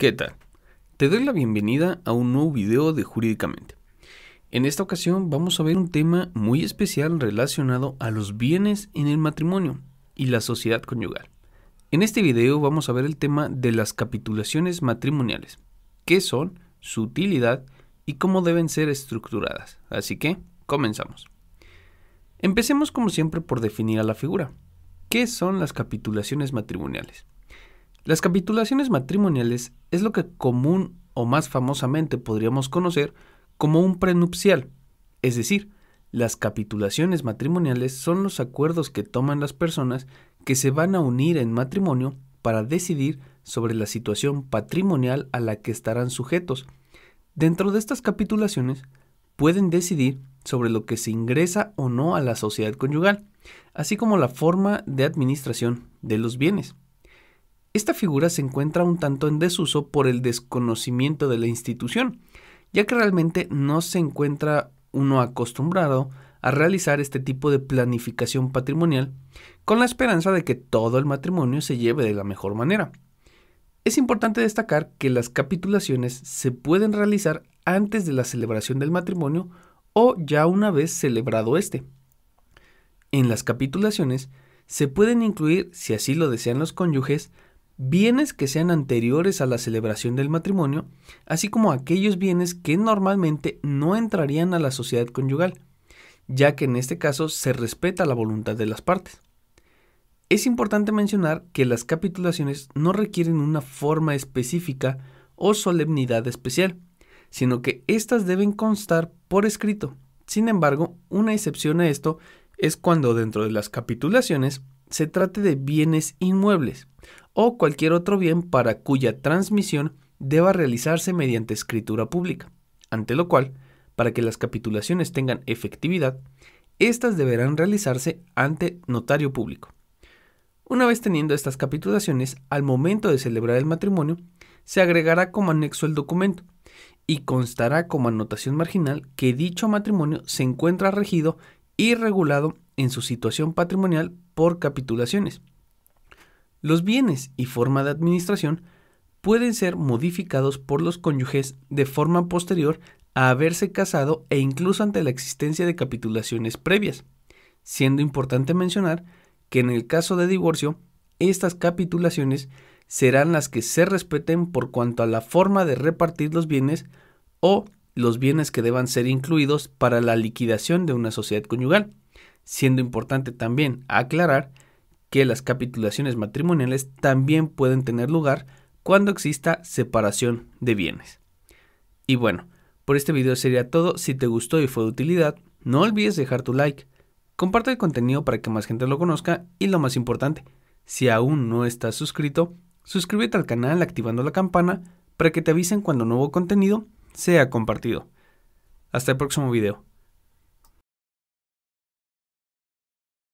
¿Qué tal? Te doy la bienvenida a un nuevo video de Jurídicamente. En esta ocasión vamos a ver un tema muy especial relacionado a los bienes en el matrimonio y la sociedad conyugal. En este video vamos a ver el tema de las capitulaciones matrimoniales, qué son, su utilidad y cómo deben ser estructuradas. Así que, comenzamos. Empecemos como siempre por definir a la figura. ¿Qué son las capitulaciones matrimoniales? Las capitulaciones matrimoniales es lo que común o más famosamente podríamos conocer como un prenupcial, es decir, las capitulaciones matrimoniales son los acuerdos que toman las personas que se van a unir en matrimonio para decidir sobre la situación patrimonial a la que estarán sujetos. Dentro de estas capitulaciones pueden decidir sobre lo que se ingresa o no a la sociedad conyugal, así como la forma de administración de los bienes. Esta figura se encuentra un tanto en desuso por el desconocimiento de la institución, ya que realmente no se encuentra uno acostumbrado a realizar este tipo de planificación patrimonial con la esperanza de que todo el matrimonio se lleve de la mejor manera. Es importante destacar que las capitulaciones se pueden realizar antes de la celebración del matrimonio o ya una vez celebrado este. En las capitulaciones se pueden incluir, si así lo desean los cónyuges, bienes que sean anteriores a la celebración del matrimonio, así como aquellos bienes que normalmente no entrarían a la sociedad conyugal, ya que en este caso se respeta la voluntad de las partes. Es importante mencionar que las capitulaciones no requieren una forma específica o solemnidad especial, sino que éstas deben constar por escrito. Sin embargo, una excepción a esto es cuando dentro de las capitulaciones se trate de bienes inmuebles, o cualquier otro bien para cuya transmisión deba realizarse mediante escritura pública, ante lo cual, para que las capitulaciones tengan efectividad, éstas deberán realizarse ante notario público. Una vez teniendo estas capitulaciones, al momento de celebrar el matrimonio, se agregará como anexo el documento y constará como anotación marginal que dicho matrimonio se encuentra regido y regulado en su situación patrimonial por capitulaciones, los bienes y forma de administración pueden ser modificados por los cónyuges de forma posterior a haberse casado e incluso ante la existencia de capitulaciones previas, siendo importante mencionar que en el caso de divorcio, estas capitulaciones serán las que se respeten por cuanto a la forma de repartir los bienes o los bienes que deban ser incluidos para la liquidación de una sociedad conyugal, siendo importante también aclarar que las capitulaciones matrimoniales también pueden tener lugar cuando exista separación de bienes. Y bueno, por este video sería todo. Si te gustó y fue de utilidad, no olvides dejar tu like, comparte el contenido para que más gente lo conozca y lo más importante, si aún no estás suscrito, suscríbete al canal activando la campana para que te avisen cuando nuevo contenido sea compartido. Hasta el próximo video.